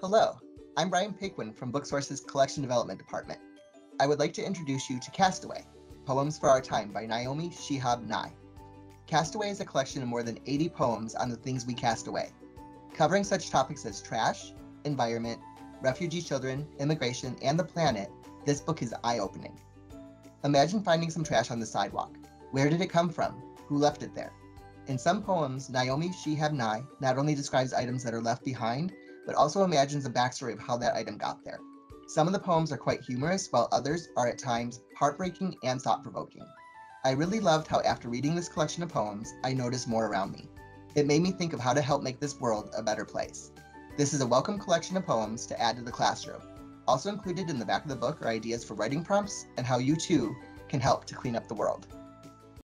Hello, I'm Brian Paquin from Booksource's Collection Development Department. I would like to introduce you to Castaway, Poems for Our Time by Naomi Shihab Nye. Castaway is a collection of more than 80 poems on the things we cast away, covering such topics as trash, environment, refugee children, immigration, and the planet. This book is eye opening. Imagine finding some trash on the sidewalk. Where did it come from? Who left it there? In some poems, Naomi Shihab Nye not only describes items that are left behind, but also imagines a backstory of how that item got there. Some of the poems are quite humorous, while others are at times heartbreaking and thought provoking. I really loved how, after reading this collection of poems, I noticed more around me. It made me think of how to help make this world a better place. This is a welcome collection of poems to add to the classroom. Also included in the back of the book are ideas for writing prompts and how you too can help to clean up the world.